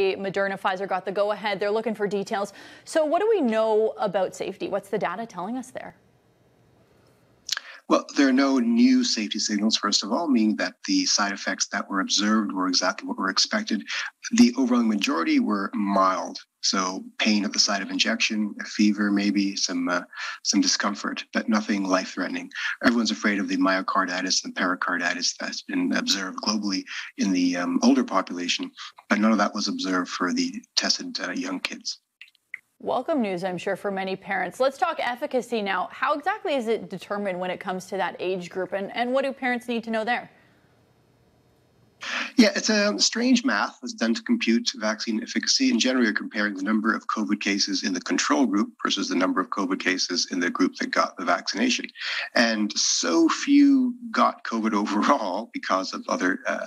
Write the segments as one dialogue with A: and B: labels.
A: Moderna, Pfizer got the go ahead. They're looking for details. So, what do we know about safety? What's the data telling us there?
B: Well, there are no new safety signals, first of all, meaning that the side effects that were observed were exactly what were expected. The overwhelming majority were mild. So pain at the site of injection, a fever, maybe some uh, some discomfort, but nothing life-threatening. Everyone's afraid of the myocarditis and pericarditis that's been observed globally in the um, older population, but none of that was observed for the tested uh, young kids.
A: Welcome news, I'm sure, for many parents. Let's talk efficacy now. How exactly is it determined when it comes to that age group, and, and what do parents need to know there?
B: Yeah, it's a strange math that's done to compute vaccine efficacy. In general, you're comparing the number of COVID cases in the control group versus the number of COVID cases in the group that got the vaccination. And so few got COVID overall because of other uh,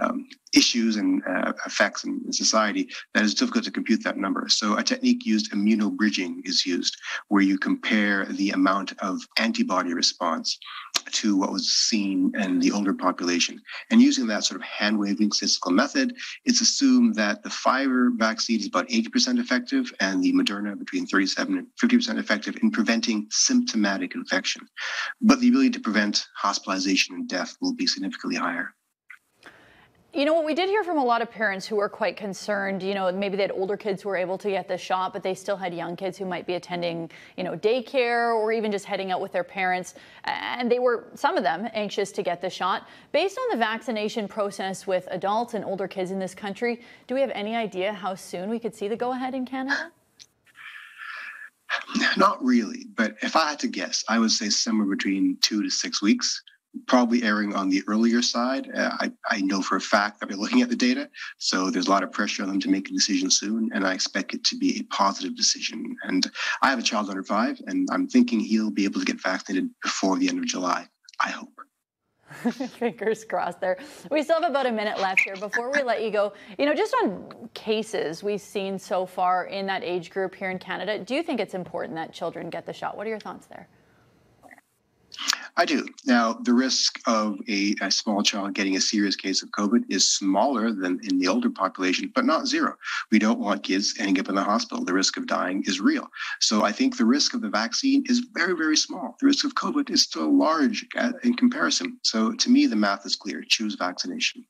B: um, issues and uh, effects in, society that it's difficult to compute that number. So a technique used immunobridging is used, where you compare the amount of antibody response to what was seen in the older population. And using that sort of hand waving statistical method, it's assumed that the Pfizer vaccine is about 80% effective and the Moderna between 37 and 50% effective in preventing symptomatic infection. But the ability to prevent hospitalization and death will be significantly higher.
A: You know what, we did hear from a lot of parents who were quite concerned. You know, maybe they had older kids who were able to get the shot, but they still had young kids who might be attending, you know, daycare or even just heading out with their parents. And they were, some of them, anxious to get the shot. Based on the vaccination process with adults and older kids in this country, do we have any idea how soon we could see the go ahead in Canada?
B: Not really, but if I had to guess, I would say somewhere between two to six weeks probably erring on the earlier side. Uh, I, I know for a fact that we're looking at the data, so there's a lot of pressure on them to make a decision soon, and I expect it to be a positive decision. And I have a child under five, and I'm thinking he'll be able to get vaccinated before the end of July. I hope.
A: Fingers crossed there. We still have about a minute left here. Before we let you go, you know, just on cases we've seen so far in that age group here in Canada, do you think it's important that children get the shot? What are your thoughts there?
B: I do. Now, the risk of a, a, small child getting a serious case of COVID is smaller than in the older population, but not zero. We don't want kids ending up in the hospital. The risk of dying is real. So I think the risk of the vaccine is very, very small. The risk of COVID is still large in comparison. So to me, the math is clear choose vaccination.